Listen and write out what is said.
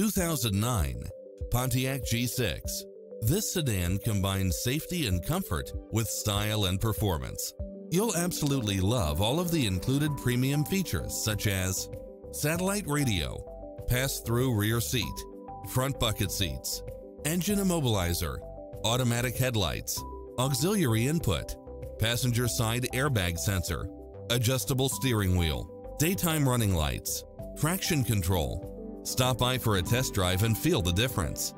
2009 Pontiac G6. This sedan combines safety and comfort with style and performance. You'll absolutely love all of the included premium features such as satellite radio, pass-through rear seat, front bucket seats, engine immobilizer, automatic headlights, auxiliary input, passenger side airbag sensor, adjustable steering wheel, daytime running lights, traction control. Stop by for a test drive and feel the difference.